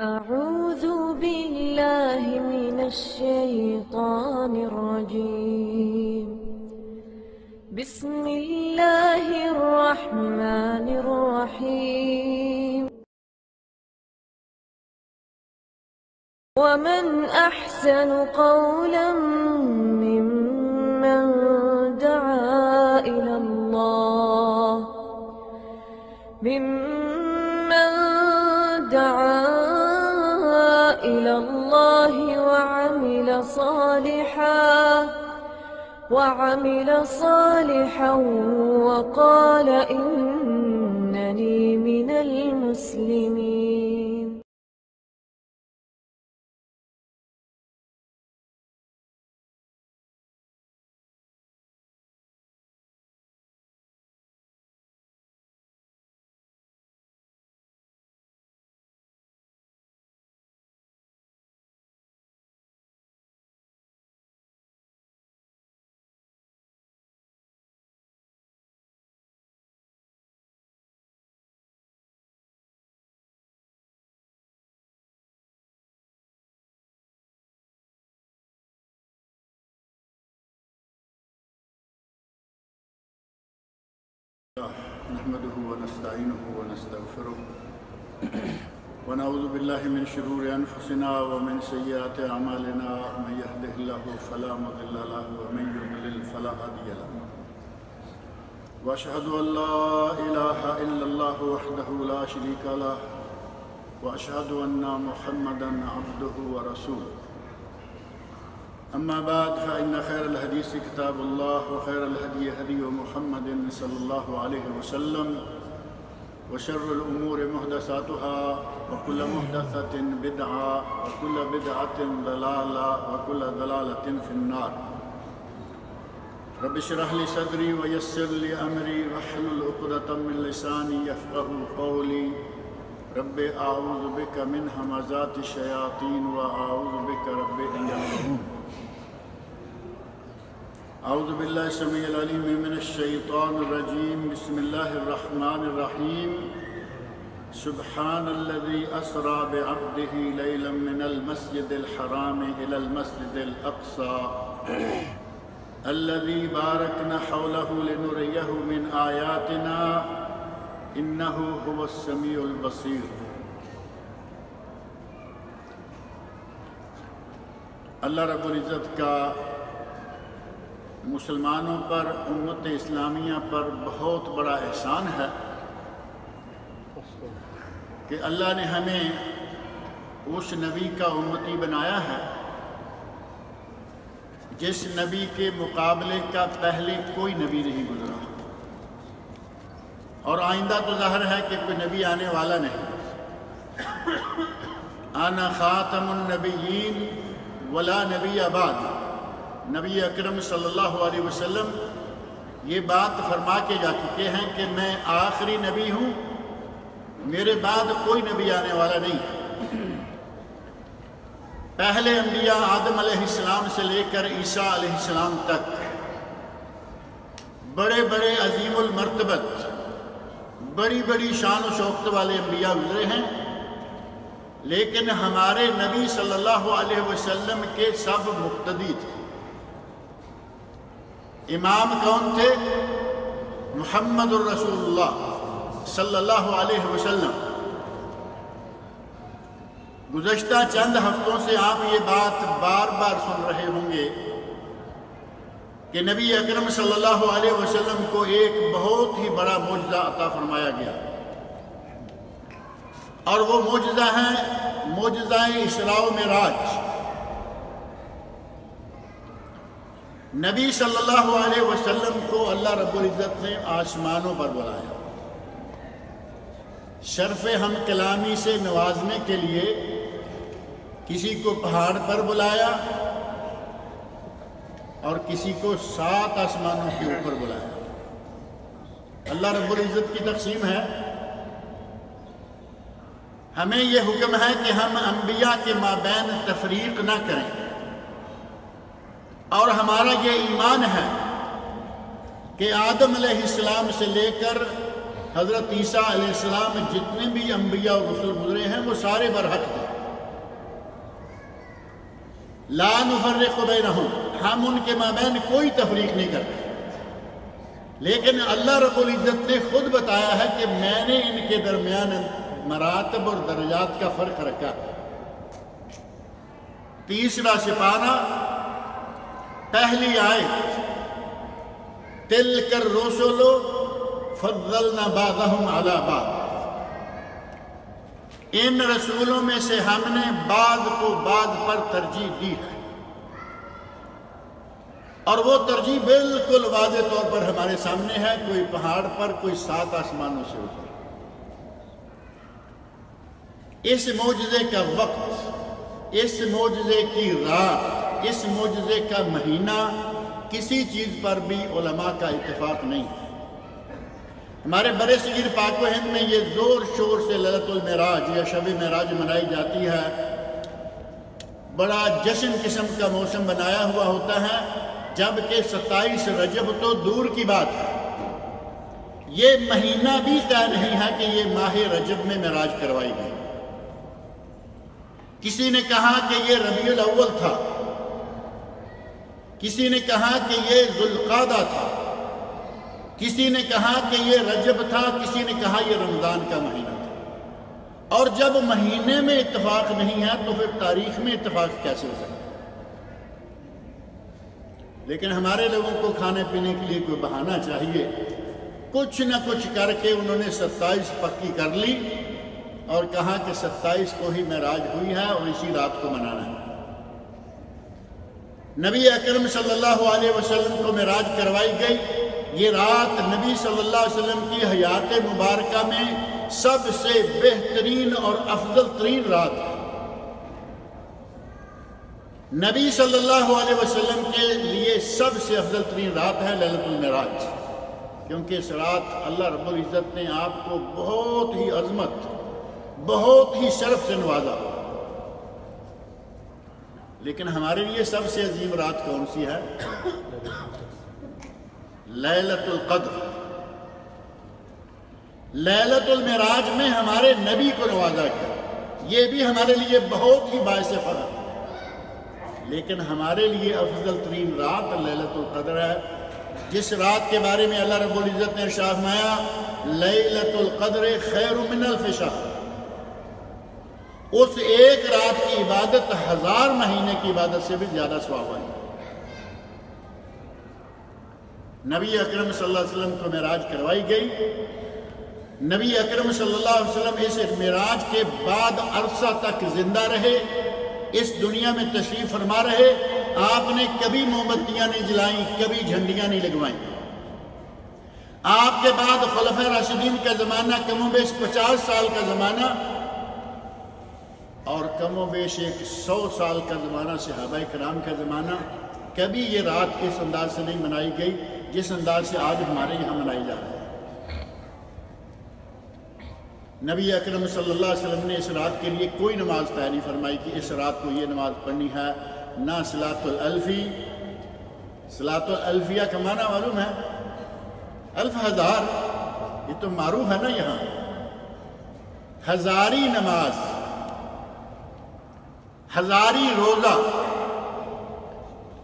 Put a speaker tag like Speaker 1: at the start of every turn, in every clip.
Speaker 1: أعوذ بالله من الشيطان الرجيم. بسم الله الرحمن الرحيم. ومن أحسن قولا ممن دعا إلى الله. ممن صالحا وعمل صالحا وقال إنني من المسلمين.
Speaker 2: نحمده ونستعينه ونستغفره. ونعوذ بالله من شرور أنفسنا ومن سيئات أعمالنا. من يهده الله فلا مضل له ومن يضلل فلا هادي له. وأشهد أن لا إله إلا الله وحده لا شريك له. وأشهد أن محمدا عبده ورسوله. أما بعد، فإن خير الحديث كتاب الله، وخير الهدي هدي محمد صلى الله عليه وسلم، وشر الأمور محدثاتها، وكل محدثة بدعة، وكل بدعة ضلالة، وكل ضلالة في النار. رب اشرح لي صدري ويسر لي أمري، واحلل عقدة من لساني يفقه قولي. رب أعوذ بك من همزات الشياطين، وأعوذ بك رب أن يحضرون أعوذ بالله السميع العليم من الشيطان الرجيم. بسم الله الرحمن الرحيم. سبحان الذي أسرى بعبده ليلا من المسجد الحرام إلى المسجد الأقصى. الذي باركنا حوله لنريه من آياتنا. إنه هو السميع البصير. اللہ رب العزت کا مسلمانوں پر، امت اسلامیہ پر بہت بڑا احسان ہے کہ اللہ نے ہمیں اس نبی کا امتی بنایا ہے، جس نبی کے مقابلے کا پہلے کوئی نبی نہیں گزرا۔ اور آئندہ تو ظاہر ہے کہ کوئی نبی آنے والا نہیں۔ آنا خاتم النبیین ولا نبی آباد۔ نبی اکرم صلی اللہ علیہ وسلم یہ بات فرما کے جا چکے ہیں کہ میں آخری نبی ہوں، میرے بعد کوئی نبی آنے والا نہیں۔ پہلے انبیاء آدم علیہ السلام سے لے کر عیسیٰ علیہ السلام تک۔ بڑے بڑے عظیم المرتبت، بڑی بڑی شان و شوقت والے انبیاء گزرے ہیں۔ لیکن ہمارے نبی صلی اللہ علیہ وسلم کے سب مقتدی تھے۔ امام کون تھے؟ محمد الرسول اللہ صلی اللہ علیہ وسلم۔ گزشتہ چند ہفتوں سے آپ یہ بات بار بار سن رہے ہوں گے کہ نبی اکرم صلی اللہ علیہ وسلم کو ایک بہت ہی بڑا معجزہ عطا فرمایا گیا۔ اور وہ معجزہ ہے معجزہ اسراء و معراج۔ نبی صلی اللہ علیہ وسلم کو اللہ رب العزت نے آسمانوں پر بلایا۔ شرف ہم کلامی سے نوازنے کے لیے کسی کو پہاڑ پر بلایا اور کسی کو سات آسمانوں کے اوپر بلایا۔ اللہ رب العزت کی تقسیم ہے۔ ہمیں یہ حکم ہے کہ ہم انبیاء کے مابین تفریق نہ کریں۔ اور ہمارا یہ ایمان ہے کہ آدم علیہ السلام سے لے کر حضرت عیسیٰ علیہ السلام جتنے بھی انبیاء و رسول گزرے ہیں، وہ سارے برحق تھے لا نفرق بینہم، ہم ان کے مابین کوئی تفریق نہیں کرتے۔ لیکن اللہ رب العزت نے خود بتایا ہے کہ میں نے ان کے درمیان مراتب اور درجات کا فرق رکھا۔ تیسرا سپارہ پہلی آیت، تل کر روسولو فضلنا بعضهم على بعض. ان رسولوں میں سے ہم نے بعض کو بعض پر ترجیح دی ہے. اور وہ ترجیح بالکل واضح طور پر ہمارے سامنے ہے، کوئی پہاڑ پر، کوئی سات آسمانوں سے اوپر. اس معجزے کا وقت، اس معجزے کی رات اس معجزے کا مہینہ کسی چیز پر بھی علماء کا اتفاق نہیں۔ ہے ہمارے برے صغیر پاک و ہند میں یہ زور شور سے للت المعراج یا شب معراج منائی جاتی ہے۔ بڑا جشن قسم کا موسم بنایا ہوا ہوتا ہے۔ جبکہ ستائیس رجب تو دور کی بات ہے۔ یہ مہینہ بھی طے نہیں ہے کہ یہ ماہ رجب میں معراج کروائی گئی۔ کسی نے کہا کہ یہ ربیع الاول تھا۔ کسی نے کہا کہ یہ ذوالقادہ تھا، کسی نے کہا کہ یہ رجب تھا، کسی نے کہا یہ رمضان کا مہینہ تھا۔ اور جب مہینے میں اتفاق نہیں ہے تو پھر تاریخ میں اتفاق کیسے ہو سکتا لیکن ہمارے لوگوں کو کھانے پینے کے لیے کوئی بہانہ چاہیے۔ کچھ نہ کچھ کر کے انہوں نے ستائیس پکی کر لی اور کہا کہ ستائیس کو ہی معراج ہوئی ہے اور اسی رات کو منانا ہے۔ نبی اکرم صلی اللہ علیہ وسلم کو معراج کروائی گئی۔ یہ رات نبی صلی اللہ علیہ وسلم کی حیات مبارکہ میں سب سے بہترین اور افضل ترین رات ہے۔ نبی صلی اللہ علیہ وسلم کے لیے سب سے افضل ترین رات ہے للت المعراج، کیونکہ اس رات اللہ رب العزت نے آپ کو بہت ہی عظمت، بہت ہی شرف سے نوازا۔ لیکن ہمارے لیے سب سے عظیم رات کون سی ہے؟ لیلت القدر۔ لیلت المعراج میں ہمارے نبی کو نوازا گیا۔ یہ بھی ہمارے لیے بہت ہی باعث فرق لیکن ہمارے لیے افضل ترین رات لیلت القدر ہے۔ جس رات کے بارے میں اللہ رب العزت نے شاہ مایا لیلت القدر خیر من الف شاہ اس ایک رات کی عبادت ہزار مہینے کی عبادت سے بھی زیادہ سواب ہے۔ نبی اکرم صلی اللہ علیہ وسلم کو معراج کروائی گئی۔ نبی اکرم صلی اللہ علیہ وسلم اس معراج کے بعد عرصہ تک زندہ رہے، اس دنیا میں تشریف فرما رہے۔ آپ نے کبھی مومبتیاں نہیں جلائیں، کبھی جھنڈیاں نہیں لگوائیں۔ آپ کے بعد خلفہ راشدین کا زمانہ، کم و بیش پچاس سال کا زمانہ اور کم و بیش ایک سو سال کا زمانہ، صحابہ کرام کا زمانہ، کبھی یہ رات اس انداز سے نہیں منائی گئی جس انداز سے آج ہمارے یہاں منائی جا رہی ہے۔ نبی اکرم صلی اللہ علیہ وسلم نے اس رات کے لیے کوئی نماز طے نہیں فرمائی کہ اس رات کو یہ نماز پڑھنی ہے، نہ صلاۃ الفی صلاۃ الفیہ کا معنی معلوم ہے؟ الف ہزار، یہ تو معروف ہے نا یہاں۔ ہزاری نماز۔ ہزاری روزہ،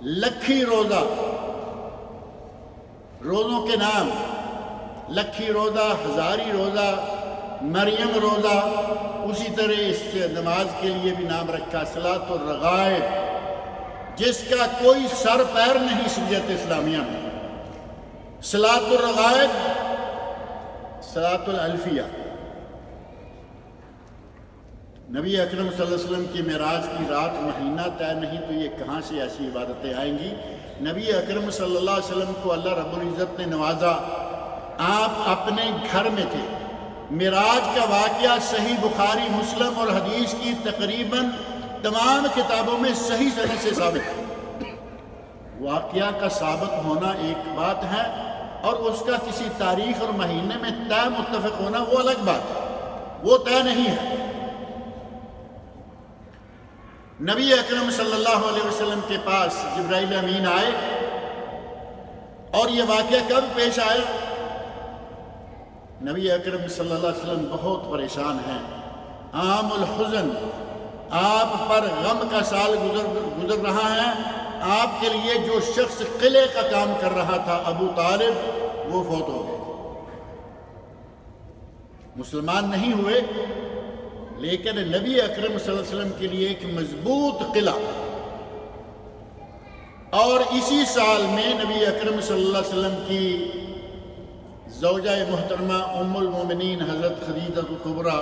Speaker 2: لکھی روزہ۔ روزوں کے نام، لکھی روزہ، ہزاری روزہ، مریم روزہ۔ اسی طرح اس نماز کے لیے بھی نام رکھا سلاۃ الرغائب۔ جس کا کوئی سر پیر نہیں سجت اسلامیہ میں۔ سلاۃ الرغائب سلاۃ الفیہ نبی اکرم صلی اللہ علیہ وسلم کی معراج کی رات مہینہ طے نہیں تو یہ کہاں سے ایسی عبادتیں آئیں گی؟ نبی اکرم صلی اللہ علیہ وسلم کو اللہ رب العزت نے نوازا، آپ اپنے گھر میں تھے۔ معراج کا واقعہ صحیح بخاری، مسلم اور حدیث کی تقریباً تمام کتابوں میں صحیح صنعت سے ثابت ہے۔ واقعہ کا ثابت ہونا ایک بات ہے اور اس کا کسی تاریخ اور مہینے میں طے متفق ہونا وہ الگ بات ہے۔ وہ طے نہیں ہے۔ نبی اکرم صلی اللہ علیہ وسلم کے پاس جبرائیل امین آئے اور یہ واقعہ کب پیش آئے؟ نبی اکرم صلی اللہ علیہ وسلم بہت پریشان ہیں۔ عام الحزن، آپ پر غم کا سال گزر گزر رہا ہے۔ آپ کے لیے جو شخص قلعے کا کام کر رہا تھا، ابو طالب، وہ فوت ہو گئے۔ مسلمان نہیں ہوئے۔ لیکن نبی اکرم صلی اللہ علیہ وسلم کے لیے ایک مضبوط قلعہ۔ اور اسی سال میں نبی اکرم صلی اللہ علیہ وسلم کی زوجہ محترمہ ام المومنین حضرت خدیجہ القبرہ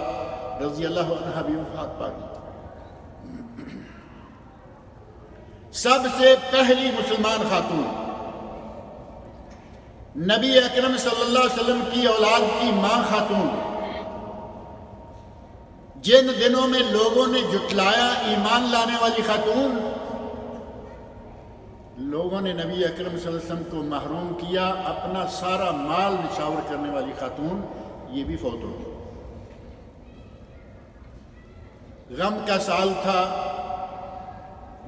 Speaker 2: رضی اللہ عنہ بھی وفات پا گئی۔ سب سے پہلی مسلمان خاتون۔ نبی اکرم صلی اللہ علیہ وسلم کی اولاد کی ماں خاتون۔ جن دنوں میں لوگوں نے جٹلایا ایمان لانے والی خاتون، لوگوں نے نبی اکرم صلی اللہ علیہ وسلم کو محروم کیا، اپنا سارا مال نشاور کرنے والی خاتون، یہ بھی فوت ہو گئی۔ غم کا سال تھا،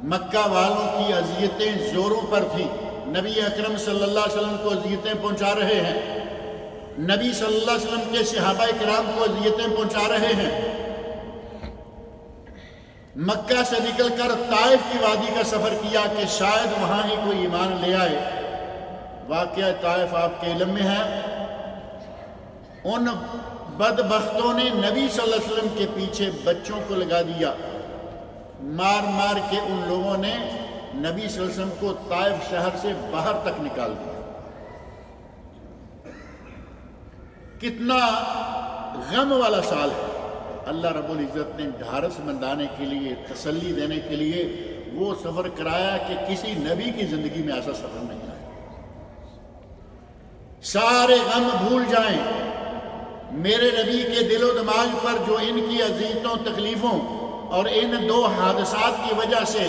Speaker 2: مکہ والوں کی اذیتیں زوروں پر تھی نبی اکرم صلی اللہ علیہ وسلم کو اذیتیں پہنچا رہے ہیں۔ نبی صلی اللہ علیہ وسلم کے صحابہ کرام کو اذیتیں پہنچا رہے ہیں۔ مکہ سے نکل کر طائف کی وادی کا سفر کیا کہ شاید وہاں ہی کوئی ایمان لے آئے۔ واقعہ طائف آپ کے علم میں ہے۔ ان بدبختوں نے نبی صلی اللہ علیہ وسلم کے پیچھے بچوں کو لگا دیا۔ مار مار کے ان لوگوں نے نبی صلی اللہ علیہ وسلم کو طائف شہر سے باہر تک نکال دیا۔ کتنا غم والا سال ہے۔ اللہ رب العزت نے ڈھارس مندانے کے لیے، تسلی دینے کے لیے وہ سفر کرایا کہ کسی نبی کی زندگی میں ایسا سفر نہیں آیا سارے غم بھول جائیں۔ میرے نبی کے دل و دماغ پر جو ان کی عزیتوں تکلیفوں اور ان دو حادثات کی وجہ سے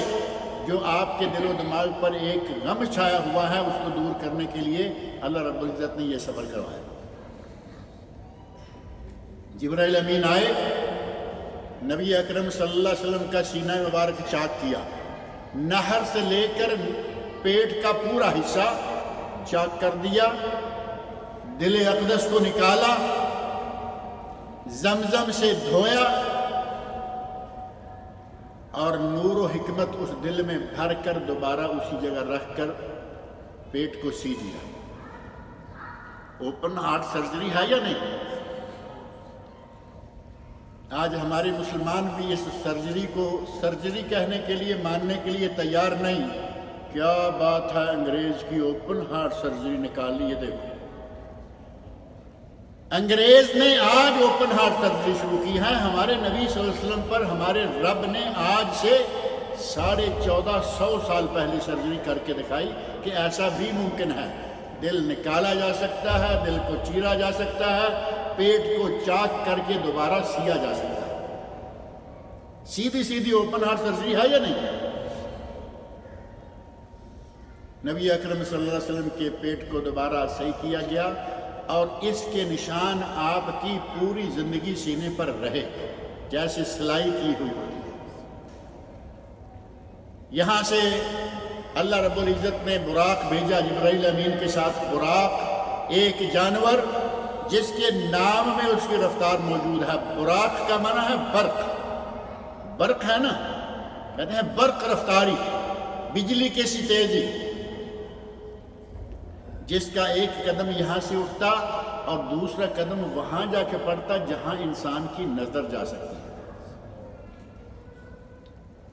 Speaker 2: جو آپ کے دل و دماغ پر ایک غم چھایا ہوا ہے، اس کو دور کرنے کے لیے اللہ رب العزت نے یہ سفر کروایا۔ جبرائیل امین آئے، نبی اکرم صلی اللہ علیہ وسلم کا سینہ مبارک چاک کیا۔ نہر سے لے کر پیٹ کا پورا حصہ چاک کر دیا، دل اقدس کو نکالا، زمزم سے دھویا، اور نور و حکمت اس دل میں بھر کر دوبارہ اسی جگہ رکھ کر پیٹ کو سی دیا۔ اوپن ہارٹ سرجری ہے یا نہیں؟ آج ہمارے مسلمان بھی اس سرجری کو سرجری کہنے کے لیے، ماننے کے لیے تیار نہیں۔ کیا بات ہے انگریز کی اوپن ہارٹ سرجری نکال لی دیکھو۔ انگریز نے آج اوپن ہارٹ سرجری شروع کی ہے۔ ہمارے نبی صلی اللہ علیہ وسلم پر ہمارے رب نے آج سے ساڑھے چودہ سو سال پہلے سرجری کر کے دکھائی کہ ایسا بھی ممکن ہے۔ دل نکالا جا سکتا ہے، دل کو چیرا جا سکتا ہے۔ پیٹ کو چاک کر کے دوبارہ سیا جا سکتا ہے۔ سیدھی سیدھی اوپن ہارٹ سرجری ہے یا نہیں؟ نبی اکرم صلی اللہ علیہ وسلم کے پیٹ کو دوبارہ صحیح کیا گیا اور اس کے نشان آپ کی پوری زندگی سینے پر رہے، جیسے سلائی کی ہوئی ہوتی ہے۔ یہاں سے اللہ رب العزت نے براق بھیجا جبرائیل امین کے ساتھ، براق ایک جانور جس کے نام میں اس کی رفتار موجود ہے۔ براق کا معنی ہے برق۔ برق ہے نا؟ کہتے ہیں برق رفتاری، بجلی کیسی تیزی۔ جس کا ایک قدم یہاں سے اٹھتا اور دوسرا قدم وہاں جا کے پڑتا جہاں انسان کی نظر جا سکتی ہے۔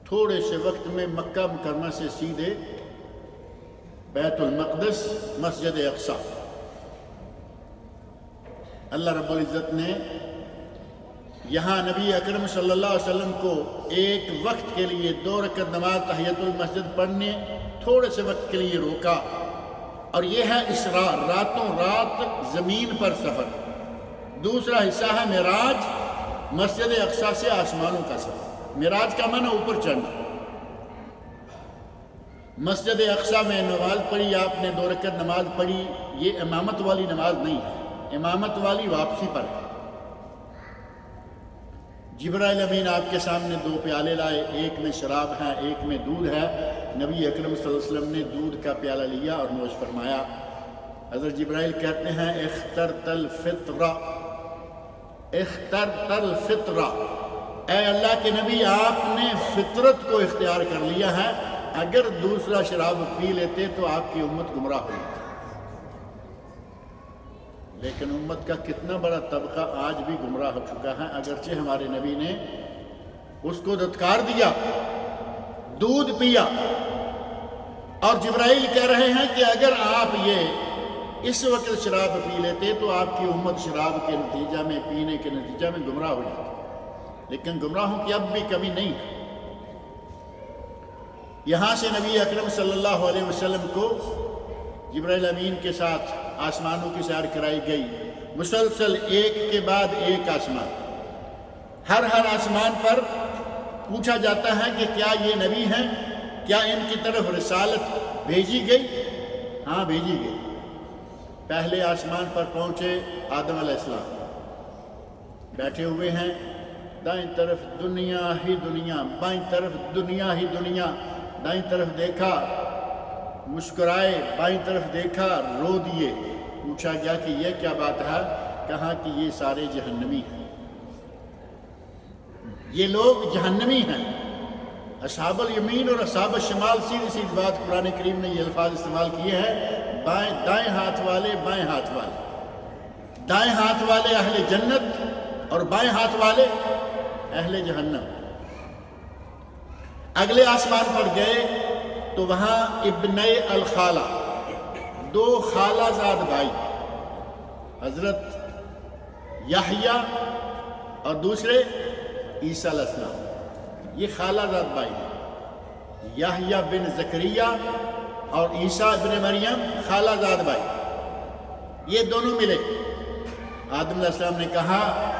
Speaker 2: تھوڑے سے وقت میں مکہ مکرمہ سے سیدھے بیت المقدس، مسجد اقصا اللہ رب العزت نے یہاں نبی اکرم صلی اللہ علیہ وسلم کو ایک وقت کے لیے دو رکعت نماز تحیت المسجد پڑھنے تھوڑے سے وقت کے لیے روکا۔ اور یہ ہے اسرار راتوں رات زمین پر سفر۔ دوسرا حصہ ہے معراج، مسجد اقصا سے آسمانوں کا سفر۔ معراج کا معنی اوپر چڑھنا۔ مسجد اقصا میں نماز پڑھی، آپ نے دو رکعت نماز پڑھی، یہ امامت والی نماز نہیں ہے۔ امامت والی واپسی پر ہے۔ جبرائیل امین آپ کے سامنے دو پیالے لائے، ایک میں شراب ہے، ایک میں دودھ ہے۔ نبی اکرم صلی اللہ علیہ وسلم نے دودھ کا پیالہ لیا اور نوش فرمایا، حضرت جبرائیل کہتے ہیں اختر تل فطرہ اختر تل فطرہ اے اللہ کے نبی، آپ نے فطرت کو اختیار کر لیا ہے۔ اگر دوسرا شراب پی لیتے تو آپ کی امت گمراہ ہو جاتی۔ لیکن امت کا کتنا بڑا طبقہ آج بھی گمراہ ہو چکا ہے، اگرچہ ہمارے نبی نے اس کو دتکار دیا، دودھ پیا۔ اور جبرائیل کہہ رہے ہیں کہ اگر آپ یہ اس وقت شراب پی لیتے تو آپ کی امت شراب کے نتیجہ میں، پینے کے نتیجہ میں گمراہ ہو جاتی۔ لیکن گمراہوں کی اب بھی کمی نہیں۔ یہاں سے نبی اکرم صلی اللہ علیہ وسلم کو جبرائیل امین کے ساتھ آسمانوں کی سیر کرائی گئی۔ مسلسل ایک کے بعد ایک آسمان۔ ہر ہر آسمان پر پوچھا جاتا ہے کہ کیا یہ نبی ہیں؟ کیا ان کی طرف رسالت بھیجی گئی؟ ہاں بھیجی گئی۔ پہلے آسمان پر پہنچے آدم علیہ السلام۔ بیٹھے ہوئے ہیں۔ دائیں طرف دنیا ہی دنیا، بائیں طرف دنیا ہی دنیا۔ دائیں طرف دیکھا، مسکرائے، بائیں طرف دیکھا، رو دیے۔ پوچھا گیا کہ یہ کیا بات ہے؟ کہا کہ یہ سارے جہنمی ہیں۔ یہ لوگ جہنمی ہیں۔ اصحاب الیمین اور اصحاب الشمال سیدھی سیدھی بات قرآن کریم نے یہ الفاظ استعمال کیے ہیں۔ بائیں دائیں ہاتھ والے، بائیں ہاتھ والے۔ دائیں ہاتھ والے اہل جنت اور بائیں ہاتھ والے اہل جہنم۔ اگلے آسمان پر گئے تو وہاں ابن الخالہ دو خالہ زاد بھائی، حضرت یحییٰ اور دوسرے عیسیٰ علیہ السلام۔ یہ خالہ زاد بھائی ہیں۔ یحییٰ بن زکریہ اور عیسیٰ ابن مریم خالہ زاد بھائی۔ یہ دونوں ملے۔ آدم علیہ السلام نے کہا،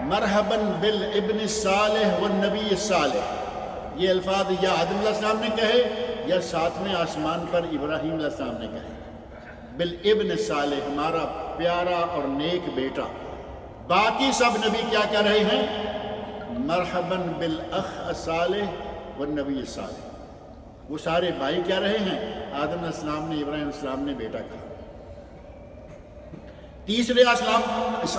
Speaker 2: مرحباً بالابن الصالح والنبی الصالح یہ الفاظ یا آدم علیہ السلام نے کہے یا ساتویں آسمان پر ابراہیم علیہ السلام نے کہے۔ بالابن صالح، ہمارا پیارا اور نیک بیٹا۔ باقی سب نبی کیا کہہ رہے ہیں؟ مرحباً بالاخ صالح والنبی صالح۔ وہ سارے بھائی کیا رہے ہیں؟ آدم علیہ السلام نے، ابراہیم علیہ السلام نے بیٹا کہا۔ تیسرے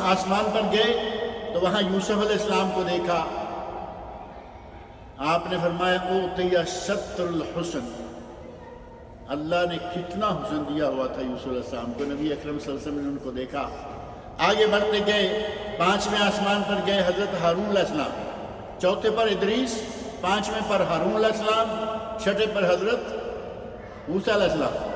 Speaker 2: آسمان پر گئے تو وہاں یوسف علیہ السلام کو دیکھا۔ آپ نے فرمایا اوتیا شطر الحسن۔ اللہ نے کتنا حسن دیا ہوا تھا یوسف علیہ السلام کو، نبی اکرم صلی اللہ علیہ وسلم نے ان کو دیکھا۔ آگے بڑھتے گئے، پانچویں آسمان پر گئے حضرت ہارون علیہ السلام۔ چوتھے پر ادریس، پانچویں پر ہارون علیہ السلام، چھٹے پر حضرت موسیٰ علیہ السلام۔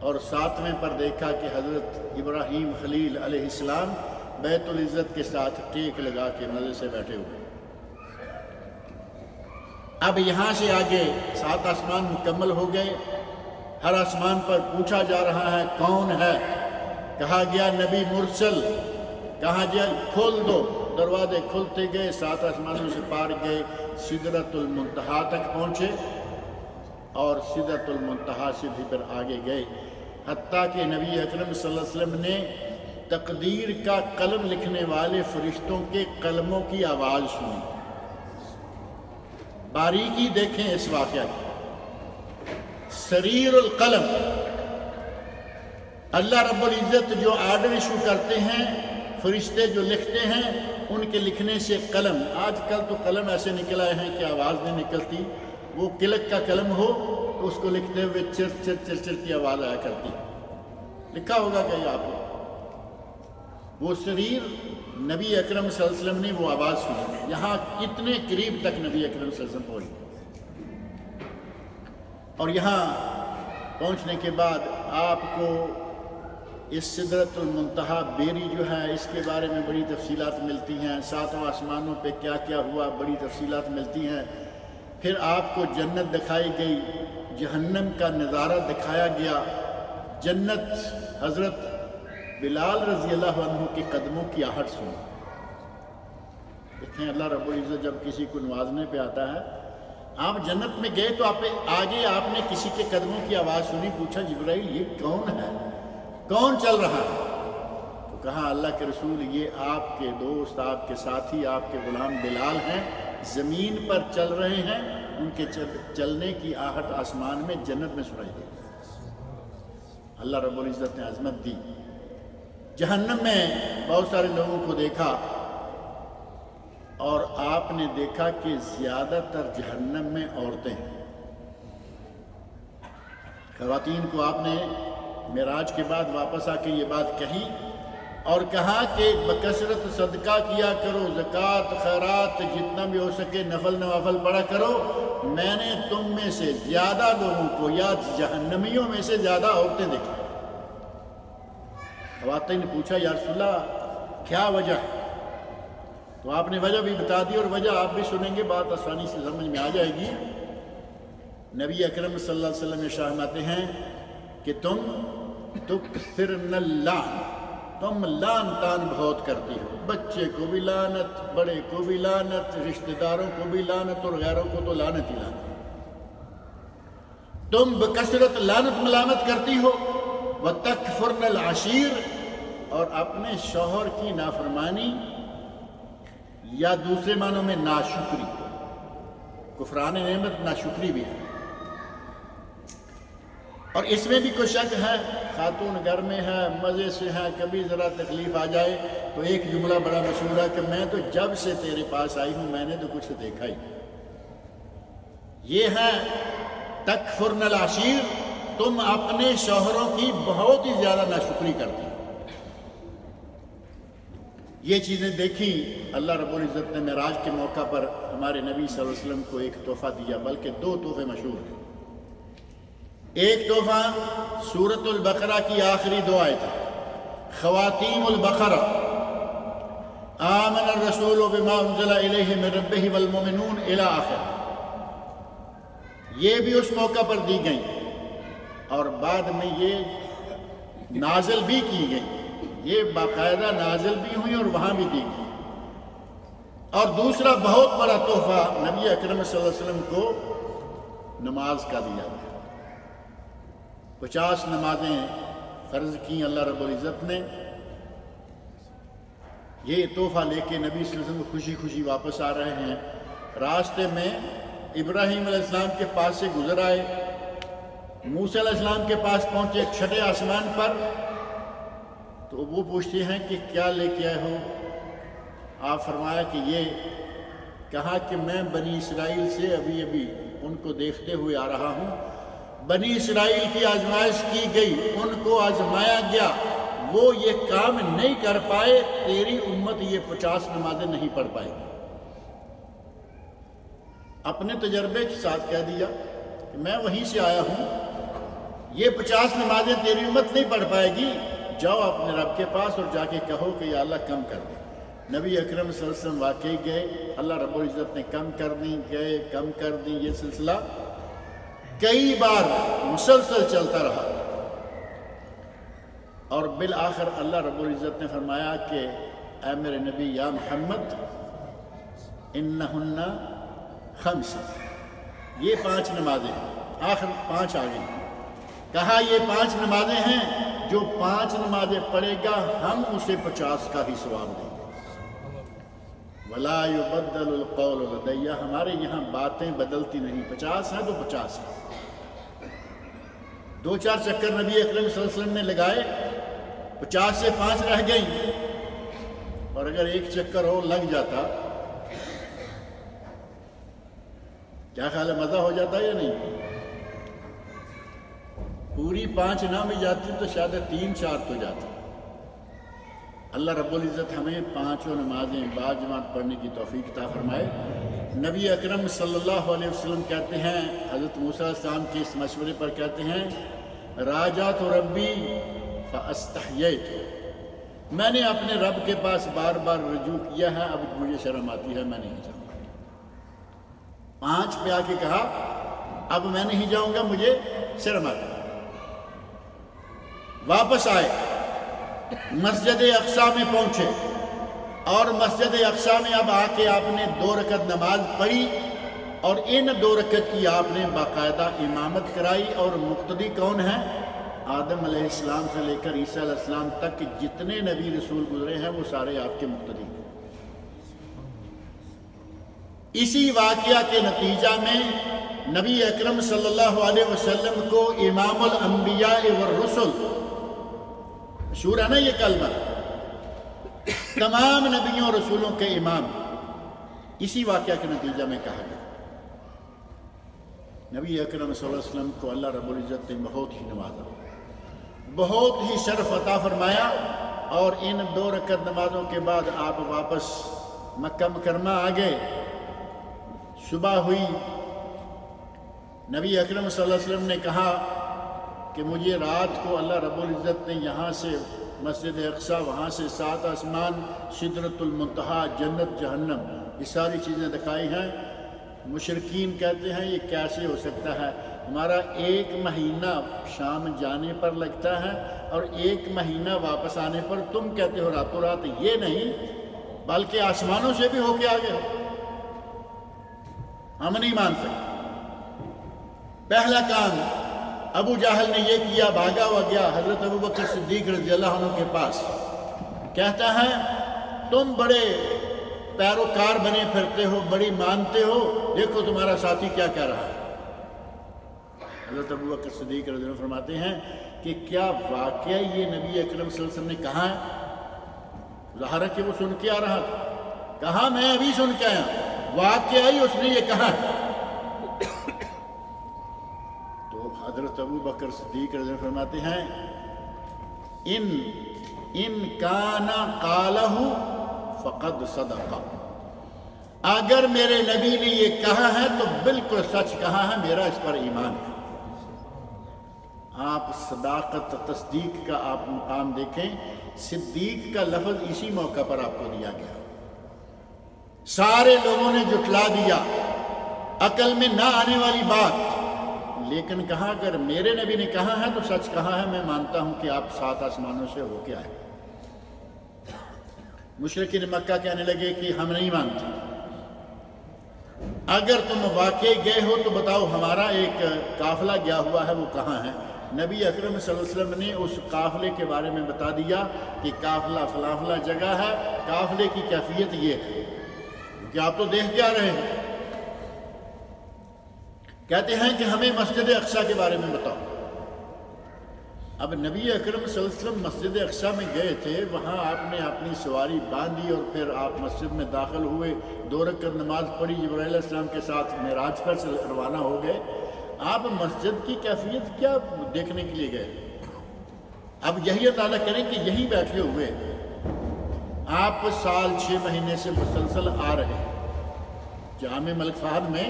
Speaker 2: اور ساتویں پر دیکھا کہ حضرت ابراہیم خلیل علیہ السلام بیت العزت کے ساتھ ٹیک لگا کے مزے سے بیٹھے ہوئے۔ اب یہاں سے آگے سات آسمان مکمل ہو گئے۔ ہر آسمان پر پوچھا جا رہا ہے، کون ہے؟ کہا گیا، نبی مرسل۔ کہا گیا، کھول دو۔ دروازے کھلتے گئے، سات آسمانوں سے پار گئے صدرت المنتہا تک پہنچے اور صدرت المنتہا سے بھی پھر آگے گئے۔ حتیٰ کہ نبی اکرم صلی اللہ علیہ وسلم نے تقدیر کا قلم لکھنے والے فرشتوں کے قلموں کی آواز سنی۔ باریکی دیکھیں اس واقعہ کی۔ سریر القلم۔ اللہ رب العزت جو آرڈر ایشو کرتے ہیں، فرشتے جو لکھتے ہیں، ان کے لکھنے سے قلم۔ آج کل تو قلم ایسے نکل آئے ہیں کہ آواز نہیں نکلتی۔ وہ کلک کا قلم ہو، تو اس کو لکھتے ہوئے چر چر چر چر کی آواز آیا کرتی۔ لکھا ہوگا کہ آپ وہ شریر نبی اکرم صلی اللہ علیہ وسلم نے وہ آواز سنی۔ یہاں اتنے قریب تک نبی اکرم صلی اللہ علیہ وسلم پہنچ اور یہاں پہنچنے کے بعد آپ کو اس صدرت المنتہا بیری جو ہے، اس کے بارے میں بڑی تفصیلات ملتی ہیں۔ ساتوں آسمانوں پہ کیا کیا ہوا بڑی تفصیلات ملتی ہیں۔ پھر آپ کو جنت دکھائی گئی، جہنم کا نظارہ دکھایا گیا۔ جنت حضرت بلال رضی اللہ عنہ کے قدموں کی آہٹ سنی دیکھیں اللہ رب العزت جب کسی کو نوازنے پہ آتا ہے، آپ جنت میں گئے تو آپ آگے آپ نے کسی کے قدموں کی آواز سنی، پوچھا، جبرائیل، یہ کون ہے؟ کون چل رہا ہے؟ تو کہا، اللہ کے رسول، یہ آپ کے دوست، آپ کے ساتھی، آپ کے غلام بلال ہیں، زمین پر چل رہے ہیں، ان کے چلنے کی آہٹ آسمان میں جنت میں سنائی گئی اللہ رب العزت نے عظمت دی۔ جہنم میں بہت سارے لوگوں کو دیکھا اور آپ نے دیکھا کہ زیادہ تر جہنم میں عورتیں ہیں۔ خواتین کو آپ نے معراج کے بعد واپس آ کے یہ بات کہی اور کہا کہ بکثرت صدقہ کیا کرو، زکوٰۃ، خیرات، جتنا بھی ہو سکے نفل نوافل پڑا کرو۔ میں نے تم میں سے زیادہ لوگوں کو، یا جہنمیوں میں سے زیادہ عورتیں دیکھی۔ خواتین نے پوچھا یا رسول اللہ کیا وجہ ہے؟ تو آپ نے وجہ بھی بتا دی اور وجہ آپ بھی سنیں گے، بات آسانی سے سمجھ میں آ جائے گی۔ نبی اکرم صلی اللہ علیہ وسلم میں شاہماتے ہیں کہ تم تکثرن اللعن، تم لان تان بہت کرتی ہو۔ بچے کو بھی لانت بڑے کو بھی لانت رشتہ داروں کو بھی لانت اور غیروں کو تو لانت ہی لانت تم بکثرت لانت ملامت کرتی ہو۔ وہ تکفرن العشیر اور اپنے شوہر کی نافرمانی یا دوسرے معنوں میں ناشکری۔ کفران نعمت ناشکری بھی ہے۔ اور اس میں بھی کوئی شک ہے، خاتون گھر میں ہے، مزے سے ہے، کبھی ذرا تکلیف آ جائے تو ایک جملہ بڑا مشہور ہے کہ میں تو جب سے تیرے پاس آئی ہوں، میں نے تو کچھ دیکھا ہی۔ یہ ہے، تکفرن العشیر، تم اپنے شوہروں کی بہت ہی زیادہ ناشکری کرتی یہ چیزیں دیکھی اللہ رب العزت نے معراج کے موقع پر ہمارے نبی صلی اللہ علیہ وسلم کو ایک تحفہ دیا، بلکہ دو تحفے مشہور ہیں۔ ایک تحفہ سورت البقرہ کی آخری دو آئے تھے خواتین البقرہ۔ آمن الرسول بما انزل الیہ من ربہ والمومنون الى آخر۔ یہ بھی اس موقع پر دی گئیں اور بعد میں یہ نازل بھی کی گئی یہ باقاعدہ نازل بھی ہوئی اور وہاں بھی دی گئی اور دوسرا بہت بڑا تحفہ نبی اکرم صلی اللہ علیہ وسلم کو نماز کا دیا گیا۔ پچاس نمازیں فرض کی اللہ رب العزت نے۔ یہ تحفہ لے کے نبی صلی اللہ علیہ وسلم خوشی خوشی واپس آ رہے ہیں۔ راستے میں ابراہیم علیہ السلام کے پاس سے گزر آئے۔ موسیٰ علیہ السلام کے پاس پہنچے چھٹے آسمان پر۔ تو وہ پوچھتے ہیں کہ کیا لے کے آئے ہو؟ آپ فرمایا کہ یہ کہا کہ میں بنی اسرائیل سے ابھی ابھی ان کو دیکھتے ہوئے آ رہا ہوں۔ بنی اسرائیل کی آزمائش کی گئی، ان کو آزمایا گیا۔ وہ یہ کام نہیں کر پائے، تیری امت یہ پچاس نمازیں نہیں پڑھ پائے گی۔ اپنے تجربے کے ساتھ کہہ دیا کہ میں وہیں سے آیا ہوں۔ یہ پچاس نمازیں تیری امت نہیں پڑھ پائے گی جاؤ اپنے رب کے پاس اور جا کے کہو کہ یا اللہ کم کر دے۔ نبی اکرم صلی اللہ علیہ وسلم واقعی گئے، اللہ رب العزت نے کم کر دی، گئے، کم کر دی، یہ سلسلہ کئی بار مسلسل چلتا رہا۔ اور بالآخر اللہ رب العزت نے فرمایا کہ اے میرے نبی، یا محمد، انہن خمس۔ یہ پانچ نمازیں ہیں۔ آخر پانچ آگے کہا یہ پانچ نمازیں ہیں جو پانچ نمازیں پڑھے گا، ہم اسے پچاس کا ہی سواب دیں گے۔ ولا يبدل القول لدیہ ہمارے یہاں باتیں بدلتی نہیں۔ پچاس ہیں تو پچاس ہیں۔ دو چار چکر نبی اکرم صلی اللہ علیہ وسلم نے لگائے، پچاس سے پانچ رہ گئی اور اگر ایک چکر ہو لگ جاتا، کیا خیال ہے، مزہ ہو جاتا یا نہیں؟ پوری پانچ نہ بھی جاتی تو شاید تین چار تو جاتی۔ اللہ رب العزت ہمیں پانچوں نمازیں بعض جماعت پڑھنے کی توفیق عطا فرمائے۔ نبی اکرم صلی اللہ علیہ وسلم کہتے ہیں، حضرت موسیٰ السلام کے اس مشورے پر کہتے ہیں راجا تو ربی فاستحییت۔ میں نے اپنے رب کے پاس بار بار رجوع کیا ہے، اب مجھے شرم آتی ہے، میں نہیں جاؤں گا۔ پانچ پہ آ کے کہا، اب میں نہیں جاؤں گا، مجھے شرم آتی ہے۔ واپس آئے۔ مسجد اقصا میں پہنچے۔ اور مسجد اقصا میں اب آ کے آپ نے دو رکعت نماز پڑھی۔ اور ان دو رکعت کی آپ نے باقاعدہ امامت کرائی۔ اور مقتدی کون ہیں؟ آدم علیہ السلام سے لے کر عیسیٰ علیہ السلام تک جتنے نبی رسول گزرے ہیں، وہ سارے آپ کے مقتدی ہیں۔ اسی واقعہ کے نتیجہ میں نبی اکرم صلی اللہ علیہ وسلم کو امام الانبیاء والرسل مشہور ہے نا یہ کلمہ۔ تمام نبیوں رسولوں کے امام۔ اسی واقعہ کے نتیجہ میں کہا گیا۔ نبی اکرم صلی اللہ علیہ وسلم کو اللہ رب العزت نے بہت ہی نوازا۔ بہت ہی شرف عطا فرمایا اور ان دو رکعت نمازوں کے بعد آپ واپس مکہ مکرمہ آ گئے۔ صبح ہوئی۔ نبی اکرم صلی اللہ علیہ وسلم نے کہا کہ مجھے رات کو اللہ رب العزت نے یہاں سے مسجد اقصا وہاں سے سات آسمان شدرت المنتہا، جنت، جہنم، یہ ساری چیزیں دکھائی ہیں۔ مشرقین کہتے ہیں یہ کیسے ہو سکتا ہے؟ ہمارا ایک مہینہ شام جانے پر لگتا ہے اور ایک مہینہ واپس آنے پر تم کہتے ہو راتوں رات یہ نہیں، بلکہ آسمانوں سے بھی ہو کے آگے ہو۔ ہم نہیں مان سکتے۔ پہلا کام ابو جاہل نے یہ کیا بھاگا ہوا گیا حضرت ابو بکر صدیق رضی اللہ عنہ کے پاس۔ کہتا ہے، تم بڑے پیروکار بنے پھرتے ہو، بڑی مانتے ہو، دیکھو تمہارا ساتھی کیا کہہ رہا ہے۔ حضرت ابو بکر صدیق رضی اللہ عنہ فرماتے ہیں کہ کیا واقعہ یہ نبی اکرم صلی اللہ علیہ وسلم نے کہا ہے؟ ظاہر ہے کہ وہ سن کے آ رہا تھا۔ کہا، میں ابھی سن کے آیا واقعہ ہی اس نے یہ کہا ہے تو حضرت ابو بکر صدیق رضی اللہ فرماتے ہیں، ان ان کانا قالہ فقد صدقہ اگر میرے نبی نے یہ کہا ہے تو بالکل سچ کہا ہے، میرا اس پر ایمان ہے۔ آپ صداقت تصدیق کا آپ مقام دیکھیں، صدیق کا لفظ اسی موقع پر آپ کو دیا گیا۔ سارے لوگوں نے جٹلا دیا، عقل میں نہ آنے والی بات لیکن کہا اگر میرے نبی نے کہا ہے تو سچ کہا ہے، میں مانتا ہوں کہ آپ سات آسمانوں سے ہو کے آئے۔ مشرقین مکہ کہنے لگے کہ ہم نہیں مانتے۔ اگر تم واقعی گئے ہو تو بتاؤ ہمارا ایک قافلہ گیا ہوا ہے، وہ کہاں ہے؟ نبی اکرم صلی اللہ علیہ وسلم نے اس قافلے کے بارے میں بتا دیا کہ قافلہ فلافلہ جگہ ہے۔ قافلے کی کیفیت یہ ہے۔ کہ آپ تو دیکھ کے آ رہے ہیں؟ کہتے ہیں کہ ہمیں مسجد اقصا کے بارے میں بتاؤ۔ اب نبی اکرم صلی اللہ علیہ وسلم مسجد اقصا میں گئے تھے، وہاں آپ نے اپنی سواری باندھی اور پھر آپ مسجد میں داخل ہوئے، دو رکعت نماز پڑھی، جبرائیل علیہ السلام کے ساتھ معراج پر سے روانہ ہو گئے۔ آپ مسجد کی کیفیت کیا دیکھنے کے لیے گئے؟ اب یہی اطالعہ کریں کہ یہی بیٹھے ہوئے آپ سال چھ مہینے سے مسلسل آ رہے جامع ملک فہد میں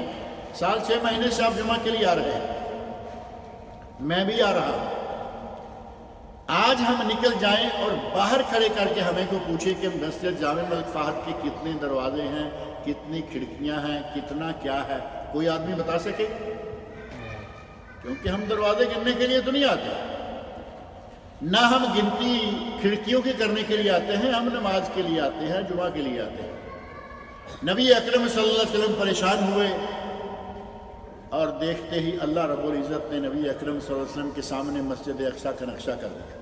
Speaker 2: سال چھ مہینے سے آپ جمعہ کے لیے آ رہے ہیں۔ میں بھی آ رہا ہوں۔ آج ہم نکل جائیں اور باہر کھڑے کر کے ہمیں کو پوچھے کہ مسجد جامع ملک فہد کے کتنے دروازے ہیں، کتنی کھڑکیاں ہیں، کتنا کیا ہے؟ کوئی آدمی بتا سکے؟ کیونکہ ہم دروازے گننے کے لیے تو نہیں آتے۔ نہ ہم گنتی کھڑکیوں کے کرنے کے لیے آتے ہیں، ہم نماز کے لیے آتے ہیں، جمعہ کے لیے آتے ہیں۔ نبی اکرم صلی اللہ علیہ وسلم پریشان ہوئے۔ اور دیکھتے ہی اللہ رب العزت نے نبی اکرم صلی اللہ علیہ وسلم کے سامنے مسجد اقصا کا نقشہ کر دیا۔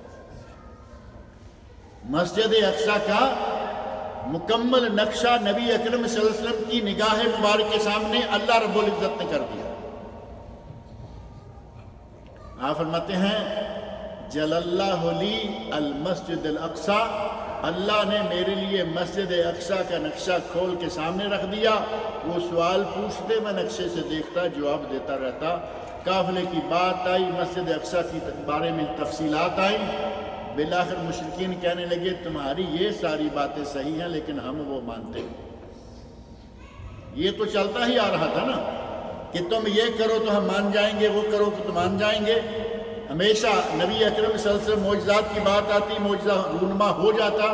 Speaker 2: مسجد اقصا کا مکمل نقشہ نبی اکرم صلی اللہ علیہ وسلم کی نگاہ مبارک کے سامنے اللہ رب العزت نے کر دیا۔ آپ فرماتے ہیں، جل اللہ لی المسجد الاقصا اللہ نے میرے لیے مسجد اقصا کا نقشہ کھول کے سامنے رکھ دیا۔ وہ سوال پوچھتے میں نقشے سے دیکھتا، جواب دیتا رہتا۔ قافلے کی بات آئی، مسجد اقصا کی بارے میں تفصیلات آئیں۔ بالآخر مشرقین کہنے لگے، تمہاری یہ ساری باتیں صحیح ہیں، لیکن ہم وہ مانتے ہیں۔ یہ تو چلتا ہی آ رہا تھا نا، کہ تم یہ کرو تو ہم مان جائیں گے، وہ کرو تو تم مان جائیں گے۔ ہمیشہ نبی اکرم صلی اللہ علیہ وسلم معجزات کی بات آتی، معجزہ رونما ہو جاتا،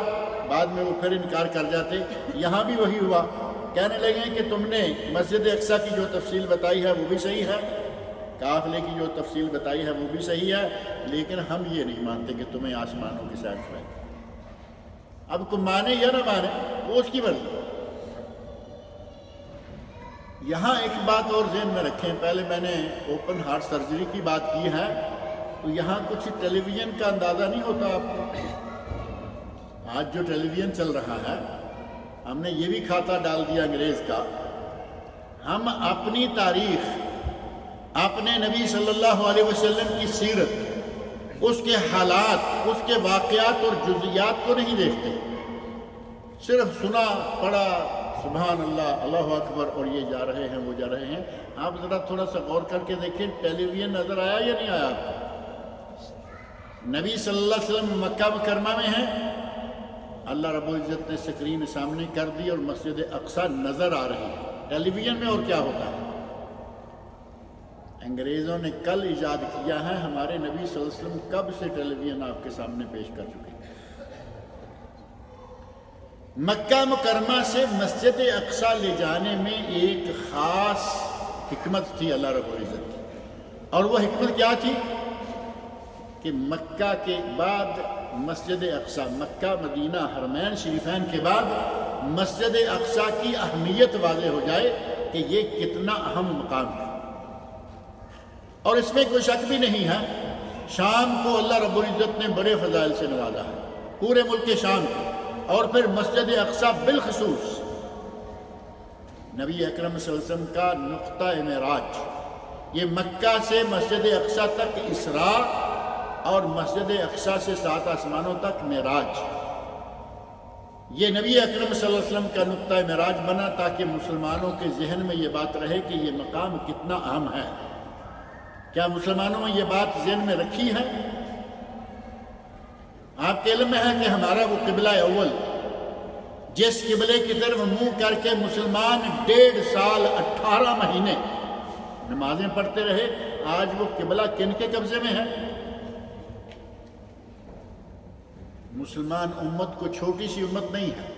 Speaker 2: بعد میں وہ پھر انکار کر جاتے۔ یہاں بھی وہی ہوا۔ کہنے لگے کہ تم نے مسجد اقصا کی جو تفصیل بتائی ہے وہ بھی صحیح ہے۔ قافلے کی جو تفصیل بتائی ہے وہ بھی صحیح ہے۔ لیکن ہم یہ نہیں مانتے کہ تمہیں آسمانوں کی سیر کھلائے اب تم مانے یا نہ مانے، وہ اس کی مرضی۔ یہاں ایک بات اور ذہن میں رکھیں۔ پہلے میں نے اوپن ہارٹ سرجری کی بات کی ہے۔ تو یہاں کچھ ٹیلی ویژن کا اندازہ نہیں ہوتا آپ کو۔ آج جو ٹیلی ویژن چل رہا ہے، ہم نے یہ بھی کھاتا ڈال دیا انگریز کا۔ ہم اپنی تاریخ، اپنے نبی صلی اللہ علیہ وسلم کی سیرت، اس کے حالات، اس کے واقعات اور جزیات کو نہیں دیکھتے۔ صرف سنا، پڑھا، سبحان اللہ اللہ اکبر، اور یہ جا رہے ہیں، وہ جا رہے ہیں۔ آپ ذرا تھوڑا سا غور کر کے دیکھیں ٹیلی ویژن نظر آیا یا نہیں آیا آپ کو؟ نبی صلی اللہ علیہ وسلم مکہ مکرمہ میں ہیں۔ اللہ رب العزت نے سکرین سامنے کر دی اور مسجد اقصا نظر آ رہی ہے۔ ٹیلی ویژن میں اور کیا ہوتا ہے؟ انگریزوں نے کل ایجاد کیا ہے۔ ہمارے نبی صلی اللہ علیہ وسلم کب سے ٹیلی ویژن آپ کے سامنے پیش کر چکے ہیں؟ مکہ مکرمہ سے مسجد اقصا لے جانے میں ایک خاص حکمت تھی اللہ رب العزت کی۔ اور وہ حکمت کیا تھی؟ کہ مکہ کے بعد مسجد اقصا مکہ، مدینہ، حرمین، شریفین کے بعد مسجد اقصا کی اہمیت واضح ہو جائے کہ یہ کتنا اہم مقام ہے۔ اور اس میں کوئی شک بھی نہیں ہے، شام کو اللہ رب العزت نے بڑے فضائل سے نوازا ہے، پورے ملک کے شام کو۔ اور پھر مسجد اقصا بالخصوص نبی اکرم صلی اللہ علیہ وسلم کا نقطہ معراج، یہ مکہ سے مسجد اقصا تک اسراء اور مسجد اقصا سے سات آسمانوں تک معراج۔ یہ نبی اکرم صلی اللہ علیہ وسلم کا نقطہ معراج بنا تاکہ مسلمانوں کے ذہن میں یہ بات رہے کہ یہ مقام کتنا اہم ہے۔ کیا مسلمانوں میں یہ بات ذہن میں رکھی ہے؟ آپ کے علم میں ہے کہ ہمارا وہ قبلہ اول، جس قبلے کی طرف منہ کر کے مسلمان ڈیڑھ سال، اٹھارہ مہینے نمازیں پڑھتے رہے، آج وہ قبلہ کن کے قبضے میں ہے؟ مسلمان امت کو چھوٹی سی امت نہیں ہے۔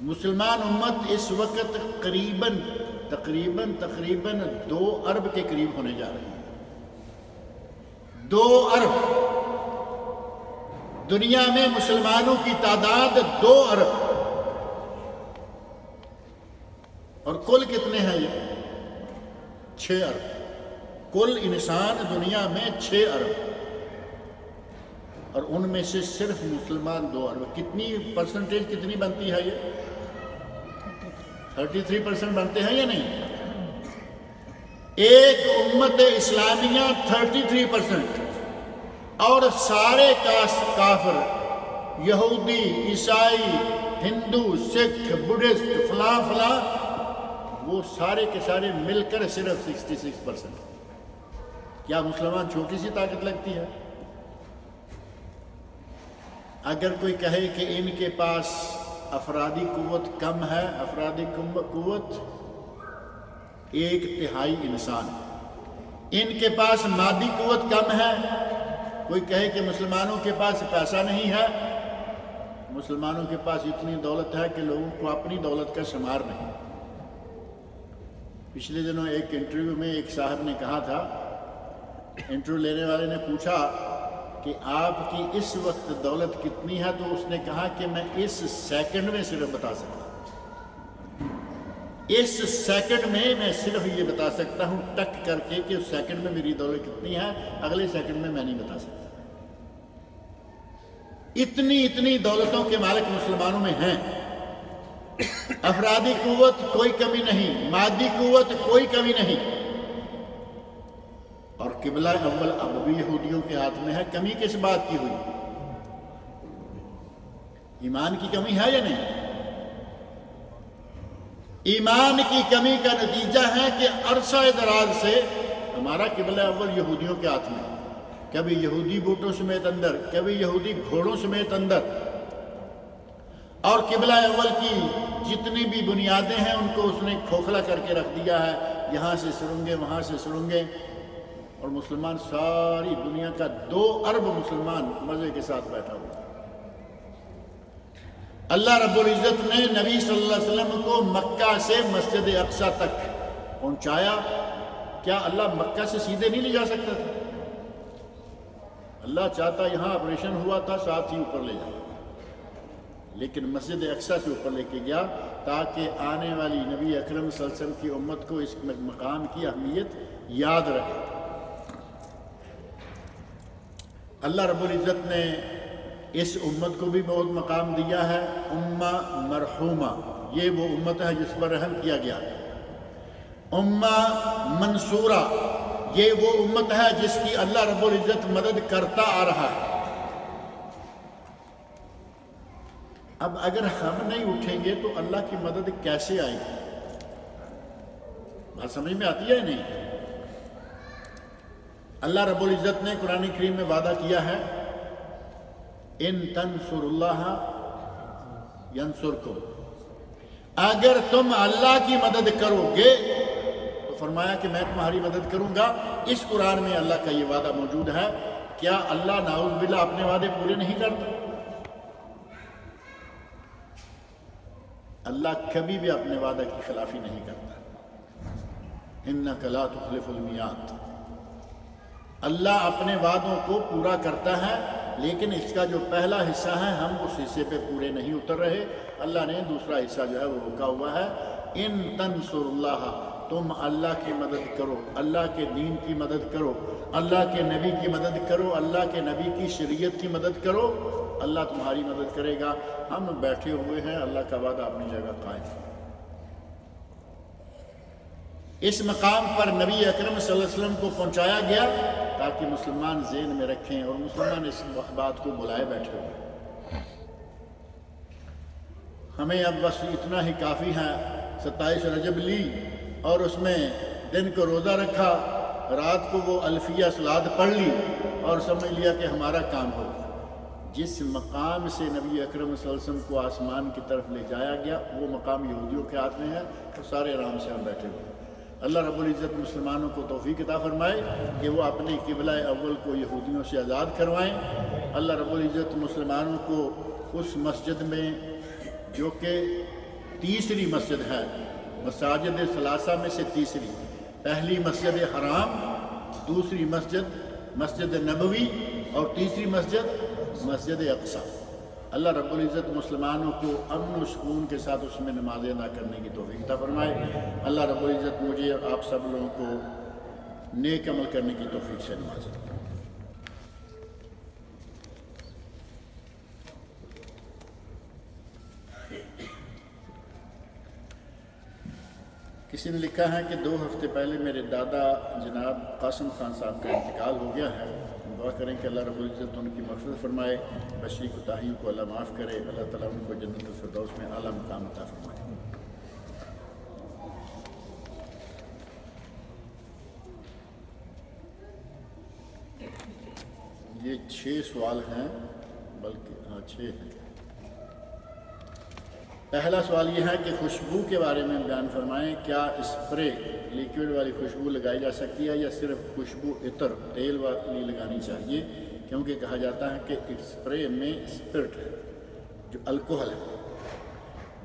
Speaker 2: مسلمان امت اس وقت قریباً، تقریباً تقریباً دو ارب کے قریب ہونے جا رہی ہے۔ دو ارب دنیا میں مسلمانوں کی تعداد دو ارب اور کل کتنے ہیں یہ؟ چھ ارب کل انسان دنیا میں چھ ارب اور ان میں سے صرف مسلمان دو ارب کتنی پرسنٹیج کتنی بنتی ہے یہ؟ تھرٹی تھری پرسنٹ بنتے ہیں یا نہیں؟ ایک امت اسلامیہ تھرٹی تھری پرسنٹ اور سارے کافر، یہودی، عیسائی، ہندو، سکھ، بڈھسٹ، فلاں فلاں، وہ سارے کے سارے مل کر صرف سکسٹی سکس پرسنٹ کیا مسلمان چھوٹی سی طاقت لگتی ہے؟ اگر کوئی کہے کہ ان کے پاس افرادی قوت کم ہے، افرادی قوت ایک تہائی انسان ان کے پاس مادی قوت کم ہے، کوئی کہے کہ مسلمانوں کے پاس پیسہ نہیں ہے، مسلمانوں کے پاس اتنی دولت ہے کہ لوگوں کو اپنی دولت کا شمار نہیں۔ پچھلے دنوں ایک انٹرویو میں ایک صاحب نے کہا تھا، انٹرویو لینے والے نے پوچھا کہ آپ کی اس وقت دولت کتنی ہے تو اس نے کہا کہ میں اس سیکنڈ میں صرف بتا سکتا ہوں۔ اس سیکنڈ میں میں صرف یہ بتا سکتا ہوں ٹک کر کے کہ اس سیکنڈ میں میری دولت کتنی ہے، اگلے سیکنڈ میں میں نہیں بتا سکتا۔ اتنی اتنی دولتوں کے مالک مسلمانوں میں ہیں۔ افرادی قوت کوئی کمی نہیں، مادی قوت کوئی کمی نہیں۔ اور قبلہ اول اب بھی یہودیوں کے ہاتھ میں ہے، کمی کس بات کی ہوئی؟ ایمان کی کمی ہے یا نہیں؟ ایمان کی کمی کا نتیجہ ہے کہ عرصہ دراز سے ہمارا قبلہ اول یہودیوں کے ہاتھ میں کبھی یہودی بوٹوں سمیت اندر، کبھی یہودی گھوڑوں سمیت اندر۔ اور قبلہ اول کی جتنی بھی بنیادیں ہیں، ان کو اس نے کھوکھلا کر کے رکھ دیا ہے۔ یہاں سے سرنگے، وہاں سے سرنگے۔ اور مسلمان ساری دنیا کا دو ارب مسلمان مزے کے ساتھ بیٹھا ہوا اللہ رب العزت نے نبی صلی اللہ علیہ وسلم کو مکہ سے مسجد اقصا تک پہنچایا۔ کیا اللہ مکہ سے سیدھے نہیں لے جا سکتا تھا؟ اللہ چاہتا یہاں آپریشن ہوا تھا، ساتھ ہی اوپر لے جاتا لیکن مسجد اقصا سے اوپر لے کے گیا تاکہ آنے والی نبی اکرم صلی اللہ علیہ وسلم کی امت کو اس مقام کی اہمیت یاد رکھے۔ اللہ رب العزت نے اس امت کو بھی بہت مقام دیا ہے، امہ مرحومہ، یہ وہ امت ہے جس پر رحم کیا گیا۔ امہ منصورہ، یہ وہ امت ہے جس کی اللہ رب العزت مدد کرتا آ رہا ہے۔ اب اگر ہم نہیں اٹھیں گے تو اللہ کی مدد کیسے آئے گی؟ بات سمجھ میں آتی ہے نہیں؟ اللہ رب العزت نے قرآن کریم میں وعدہ کیا ہے، ان تنصر اللہ ینصرکم۔ اگر تم اللہ کی مدد کرو گے تو فرمایا کہ میں تمہاری مدد کروں گا۔ اس قرآن میں اللہ کا یہ وعدہ موجود ہے، کیا اللہ نعوذ باللہ اپنے وعدے پورے نہیں کرتا؟ اللہ کبھی بھی اپنے وعدہ کی خلافی نہیں کرتا۔ لا تخلف المیات اللہ اپنے وعدوں کو پورا کرتا ہے، لیکن اس کا جو پہلا حصہ ہے، ہم اس حصے پہ پورے نہیں اتر رہے۔ اللہ نے دوسرا حصہ جو ہے وہ رکا ہوا ہے۔ ان تنصر اللہ تم اللہ کی مدد کرو، اللہ کے دین کی مدد کرو، اللہ کے نبی کی مدد کرو، اللہ کے نبی کی شریعت کی مدد کرو۔ اللہ تمہاری مدد کرے گا۔ ہم بیٹھے ہوئے ہیں، اللہ کا وعدہ اپنی جگہ قائم۔ اس مقام پر نبی اکرم صلی اللہ علیہ وسلم کو پہنچایا گیا تاکہ مسلمان ذہن میں رکھیں اور مسلمان اس بات کو بلائے بیٹھے ہوئے۔ ہمیں اب بس اتنا ہی کافی ہے، ستائیس رجب لی اور اس میں دن کو روزہ رکھا، رات کو وہ الفیہ سلاد پڑھ لی اور سمجھ لیا کہ ہمارا کام ہو جس مقام سے نبی اکرم صلی اللہ علیہ وسلم کو آسمان کی طرف لے جایا گیا، وہ مقام یہودیوں کے ہاتھ میں ہے تو سارے آرام سے ہم بیٹھے ہوئے اللہ رب العزت مسلمانوں کو توفیق عطا فرمائے کہ وہ اپنے قبلہ اول کو یہودیوں سے آزاد کروائیں۔ اللہ رب العزت مسلمانوں کو اس مسجد میں جو کہ تیسری مسجد ہے، مساجد ثلاثہ میں سے تیسری، پہلی مسجد حرام، دوسری مسجد مسجد نبوی اور تیسری مسجد مسجد اقصا اللہ رب العزت مسلمانوں کو امن و سکون کے ساتھ اس میں نماز ادا کرنے کی توفیق عطا فرمائے۔ اللہ رب العزت مجھے اور آپ سب لوگوں کو نیک عمل کرنے کی توفیق سے نمازے کسی نے لکھا ہے کہ دو ہفتے پہلے میرے دادا جناب قاسم خان صاحب کا انتقال ہو گیا ہے۔ دعا کریں کہ اللہ رب العزت ان کی مقصد فرمائے بشری کوتاہیوں کو اللہ معاف کرے، اللہ تعالیٰ ان کو جنت الفردوس میں اعلیٰ مقام عطا فرمائے۔ یہ چھ سوال ہیں، بلکہ ہاں چھ ہیں۔ پہلا سوال یہ ہے کہ خوشبو کے بارے میں بیان فرمائیں، کیا اسپرے لیکوڈ والی خوشبو لگائی جا سکتی ہے یا صرف خوشبو عطر، تیل والی لگانی چاہیے؟ کیونکہ کہا جاتا ہے کہ اسپرے میں اسپرٹ ہے، جو الکوہل ہے،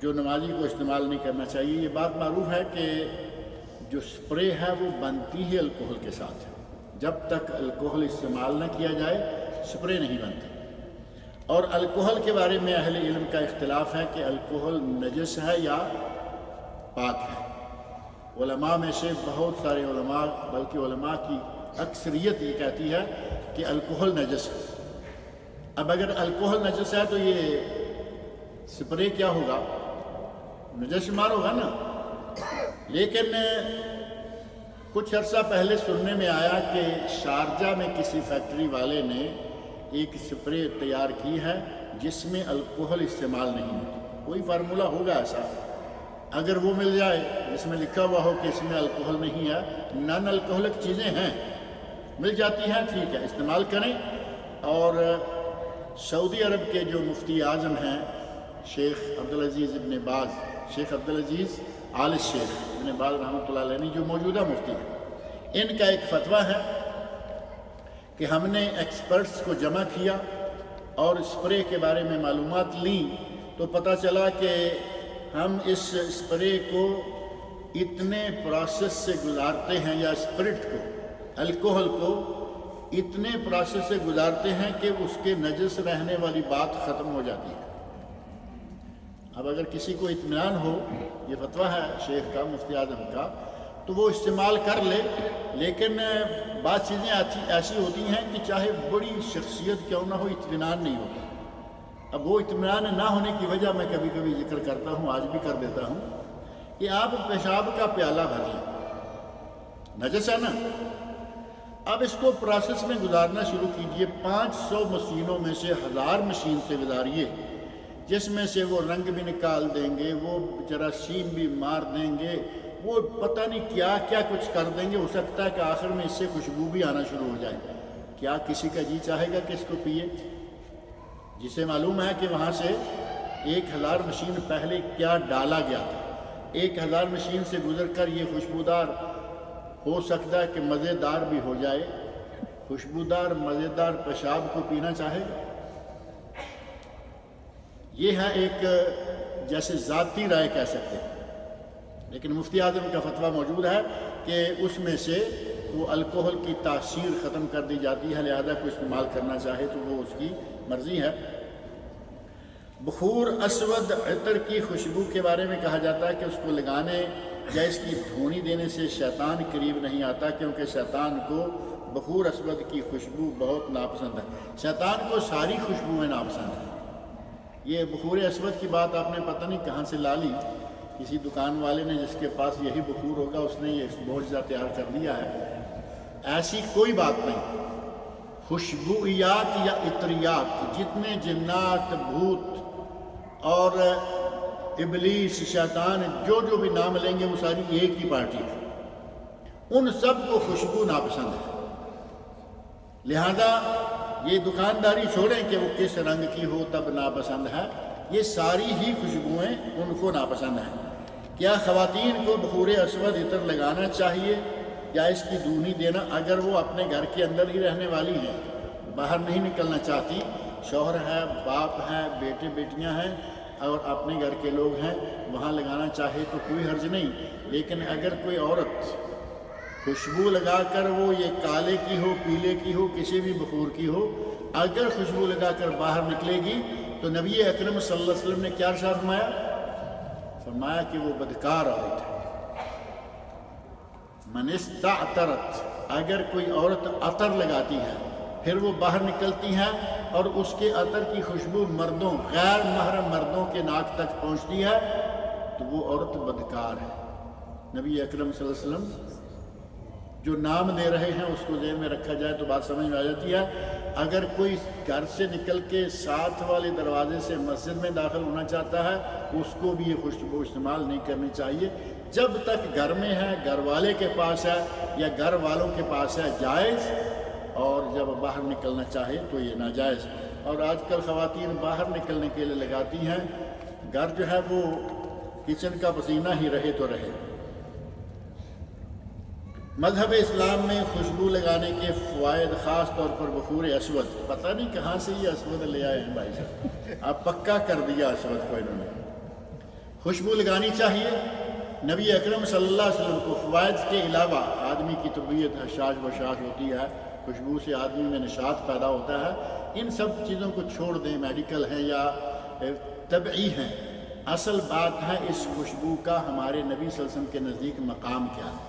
Speaker 2: جو نمازی کو استعمال نہیں کرنا چاہیے۔ یہ بات معروف ہے کہ جو اسپرے ہے وہ بنتی ہی الکوہل کے ساتھ ہے۔ جب تک الکوہل استعمال نہ کیا جائے اسپرے نہیں بنتی اور الکوہل کے بارے میں اہل علم کا اختلاف ہے کہ الکوہل نجس ہے یا پاک ہے۔ علماء میں سے بہت سارے علماء، بلکہ علماء کی اکثریت یہ کہتی ہے کہ الکوہل نجس ہے۔ اب اگر الکوہل نجس ہے تو یہ سپرے کیا ہوگا؟ نجس شمار ہوگا نا۔ لیکن کچھ عرصہ پہلے سننے میں آیا کہ شارجہ میں کسی فیکٹری والے نے ایک سپرے تیار کی ہے جس میں الکوہل استعمال نہیں ہوتی کوئی فارمولہ ہوگا ایسا؟ اگر وہ مل جائے، جس میں لکھا ہوا ہو کہ اس میں الکوہل نہیں ہے، نان الکوہلک چیزیں ہیں۔ مل جاتی ہیں، ٹھیک ہے، استعمال کریں۔ اور سعودی عرب کے جو مفتی اعظم ہیں، شیخ عبدالعزیز ابن باز، شیخ عبدالعزیز آل شیخ ابن باز رحمۃ اللہ علیہ جو موجودہ مفتی ہیں، ان کا ایک فتویٰ ہے۔ کہ ہم نے ایکسپرٹس کو جمع کیا اور اسپرے کے بارے میں معلومات لیں تو پتہ چلا کہ ہم اس اسپرے کو اتنے پروسیس سے گزارتے ہیں یا اسپرٹ کو الکوہل کو اتنے پروسیس سے گزارتے ہیں کہ اس کے نجس رہنے والی بات ختم ہو جاتی ہے۔ اب اگر کسی کو اطمینان ہو، یہ فتویٰ ہے شیخ کا، مفتی اعظم کا تو وہ استعمال کر لے، لیکن بعض چیزیں ایسی ہوتی ہیں کہ چاہے بڑی شخصیت کیوں نہ ہو، اطمینان نہیں ہوتا۔ اب وہ اطمینان نہ ہونے کی وجہ میں کبھی کبھی ذکر کرتا ہوں، آج بھی کر دیتا ہوں، کہ آپ پیشاب کا پیالہ بھر لیں۔ نجس ہے نا؟ اب اس کو پروسیس میں گزارنا شروع کیجیے۔ پانچ سو مشینوں میں سے ہزار مشین سے گزاریے، جس میں سے وہ رنگ بھی نکال دیں گے، وہ جراثیم بھی مار دیں گے وہ پتہ نہیں کیا کیا کچھ کر دیں گے، ہو سکتا ہے کہ آخر میں اس سے خوشبو بھی آنا شروع ہو جائے۔ کیا کسی کا جی چاہے گا کہ اس کو پیے؟ جسے معلوم ہے کہ وہاں سے ایک ہزار مشین پہلے کیا ڈالا گیا تھا۔ ایک ہزار مشین سے گزر کر یہ خوشبودار ہو سکتا ہے کہ مزیدار بھی ہو جائے۔ خوشبودار، مزیدار پیشاب کو پینا چاہے۔ یہ ہے ایک جیسے ذاتی رائے کہہ سکتے ہیں۔ لیکن مفتی اعظم کا فتویٰ موجود ہے کہ اس میں سے وہ الکوہل کی تاثیر ختم کر دی جاتی ہے، لہذا کو استعمال کرنا چاہے تو وہ اس کی مرضی ہے۔ بخور اسود عطر کی خوشبو کے بارے میں کہا جاتا ہے کہ اس کو لگانے یا اس کی دھونی دینے سے شیطان قریب نہیں آتا، کیونکہ شیطان کو بخور اسود کی خوشبو بہت ناپسند ہے۔ شیطان کو ساری خوشبوئیں ناپسند ہیں۔ یہ بخور اسود کی بات آپ نے پتہ نہیں کہاں سے لا لی۔ کسی دکان والے نے جس کے پاس یہی بخور ہوگا، اس نے یہ بوجھا تیار کر دیا ہے۔ ایسی کوئی بات نہیں۔ خوشبویات یا عطریات، جتنے جنات، بھوت اور ابلیس، شیطان، جو جو بھی نام لیں گے، وہ ساری ایک ہی پارٹی ہے۔ ان سب کو خوشبو ناپسند ہے۔ لہذا یہ دکانداری چھوڑیں کہ وہ کس رنگ کی ہو، تب ناپسند ہے۔ یہ ساری ہی خوشبوئیں ان کو ناپسند ہیں۔ کیا خواتین کو بخور اسود عطر لگانا چاہیے؟ یا اس کی دونی دینا اگر وہ اپنے گھر کے اندر ہی رہنے والی ہیں؟ باہر نہیں نکلنا چاہتی۔ شوہر ہے، باپ ہے، بیٹے، بیٹیاں ہیں اور اپنے گھر کے لوگ ہیں، وہاں لگانا چاہے تو کوئی حرج نہیں۔ لیکن اگر کوئی عورت خوشبو لگا کر وہ یہ کالے کی ہو، پیلے کی ہو، کسی بھی بخور کی ہو، اگر خوشبو لگا کر باہر نکلے گی تو نبی اکرم صلی اللہ علیہ وسلم نے کیا ارشاد فرمایا؟ فرمایا کہ وہ بدکار عورت ہے۔ من استعطرت اگر کوئی عورت عطر لگاتی ہے، پھر وہ باہر نکلتی ہیں اور اس کے عطر کی خوشبو مردوں، غیر محرم مردوں کے ناک تک پہنچتی ہے، تو وہ عورت بدکار ہے۔ نبی اکرم صلی اللہ علیہ وسلم جو نام دے رہے ہیں، اس کو ذہن میں رکھا جائے تو بات سمجھ میں آ جاتی ہے۔ اگر کوئی گھر سے نکل کے ساتھ والے دروازے سے مسجد میں داخل ہونا چاہتا ہے، اس کو بھی یہ خوشبو استعمال نہیں کرنی چاہیے۔ جب تک گھر میں ہے، گھر والے کے پاس ہے یا گھر والوں کے پاس ہے جائز، اور جب باہر نکلنا چاہے تو یہ ناجائز۔ اور آج کل خواتین باہر نکلنے کے لیے لگاتی ہیں، گھر جو ہے وہ کچن کا پسینہ ہی رہے تو رہے۔ مذہب اسلام میں خوشبو لگانے کے فوائد خاص طور پر بخور اسود. پتہ نہیں کہاں سے یہ اسود لے آئے ہیں بھائی صاحب؟ اب پکا کر دیا اسود کو انہوں نے. خوشبو لگانی چاہیے. نبی اکرم صلی اللہ علیہ وسلم کو فوائد کے علاوہ آدمی کی طبیعت حشاش بشاش ہوتی ہے. خوشبو سے آدمی میں نشاط پیدا ہوتا ہے. ان سب چیزوں کو چھوڑ دیں. میڈیکل ہیں یا طبعی ہیں. اصل بات ہے اس خوشبو کا ہمارے نبی صلی اللہ علیہ وسلم کے نزدیک مقام کیا ہے؟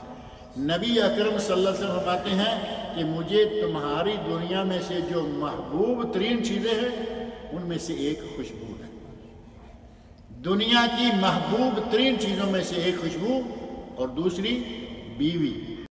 Speaker 2: نبی اکرم صلی اللہ علیہ وسلم فرماتے ہیں کہ مجھے تمہاری دنیا میں سے جو محبوب ترین چیزیں ہیں، ان میں سے ایک خوشبو ہے۔ دنیا کی محبوب ترین چیزوں میں سے ایک خوشبو اور دوسری بیوی۔